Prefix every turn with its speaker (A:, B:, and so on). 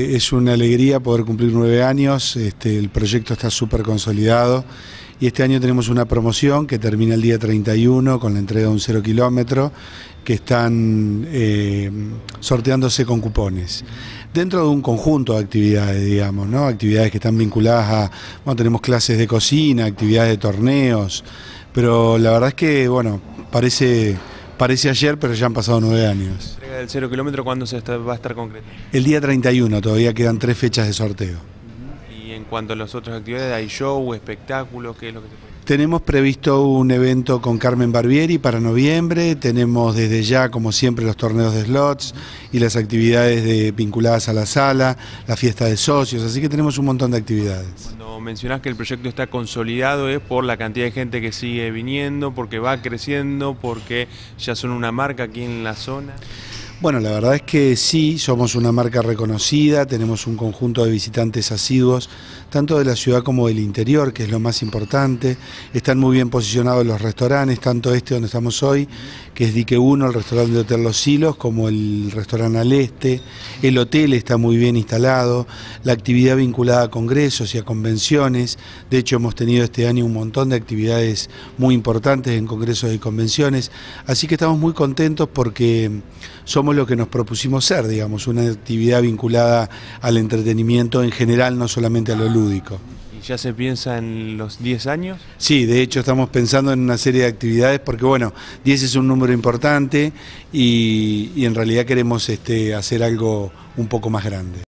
A: Es una alegría poder cumplir nueve años, este, el proyecto está súper consolidado y este año tenemos una promoción que termina el día 31 con la entrega de un cero kilómetro que están eh, sorteándose con cupones. Dentro de un conjunto de actividades, digamos, ¿no? Actividades que están vinculadas a, bueno, tenemos clases de cocina, actividades de torneos, pero la verdad es que, bueno, parece Parece ayer, pero ya han pasado nueve años.
B: ¿La entrega del cero kilómetro cuándo se va a estar concreta?
A: El día 31, todavía quedan tres fechas de sorteo.
B: Y en cuanto a las otras actividades, ¿hay show, espectáculos? ¿Qué es lo que te puede...
A: Tenemos previsto un evento con Carmen Barbieri para noviembre, tenemos desde ya, como siempre, los torneos de slots y las actividades de, vinculadas a la sala, la fiesta de socios, así que tenemos un montón de actividades.
B: Cuando mencionás que el proyecto está consolidado es por la cantidad de gente que sigue viniendo, porque va creciendo, porque ya son una marca aquí en la zona.
A: Bueno, la verdad es que sí, somos una marca reconocida, tenemos un conjunto de visitantes asiduos, tanto de la ciudad como del interior, que es lo más importante. Están muy bien posicionados los restaurantes, tanto este donde estamos hoy, que es Dique 1, el restaurante de Hotel Los Silos, como el restaurante al este. El hotel está muy bien instalado, la actividad vinculada a congresos y a convenciones. De hecho, hemos tenido este año un montón de actividades muy importantes en congresos y convenciones. Así que estamos muy contentos porque somos lo que nos propusimos ser, digamos, una actividad vinculada al entretenimiento en general, no solamente a lo lúdico.
B: ¿Y ya se piensa en los 10 años?
A: Sí, de hecho estamos pensando en una serie de actividades porque, bueno, 10 es un número importante y, y en realidad queremos este, hacer algo un poco más grande.